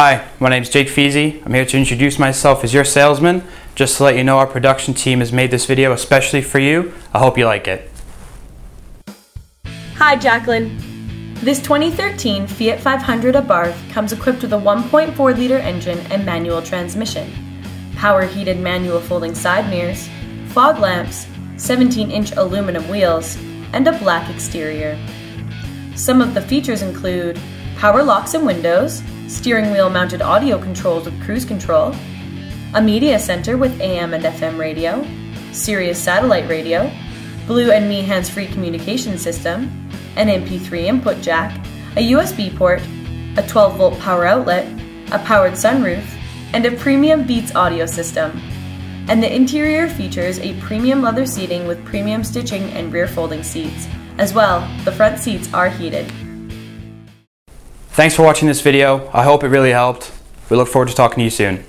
Hi, my name is Jake Feasy. I'm here to introduce myself as your salesman. Just to let you know our production team has made this video especially for you. I hope you like it. Hi Jacqueline. This 2013 Fiat 500 Abarth comes equipped with a 1.4 liter engine and manual transmission, power heated manual folding side mirrors, fog lamps, 17 inch aluminum wheels, and a black exterior. Some of the features include power locks and windows, steering wheel mounted audio controls with cruise control, a media center with AM and FM radio, Sirius satellite radio, Blue and Me hands-free communication system, an MP3 input jack, a USB port, a 12 volt power outlet, a powered sunroof, and a premium Beats audio system. And the interior features a premium leather seating with premium stitching and rear folding seats. As well, the front seats are heated. Thanks for watching this video. I hope it really helped. We look forward to talking to you soon.